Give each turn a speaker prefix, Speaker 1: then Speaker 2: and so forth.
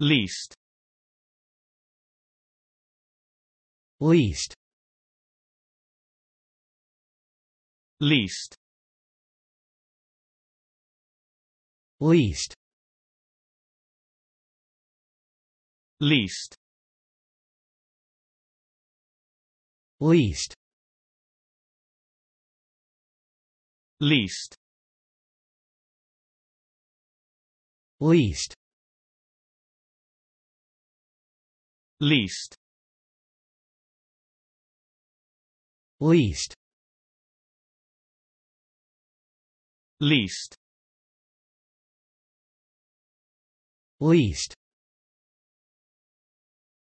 Speaker 1: least.
Speaker 2: Least.
Speaker 1: Least.
Speaker 2: Least.
Speaker 1: Least.
Speaker 2: Least.
Speaker 1: Least.
Speaker 2: Least
Speaker 1: least.
Speaker 2: Least.
Speaker 1: Least.
Speaker 2: Least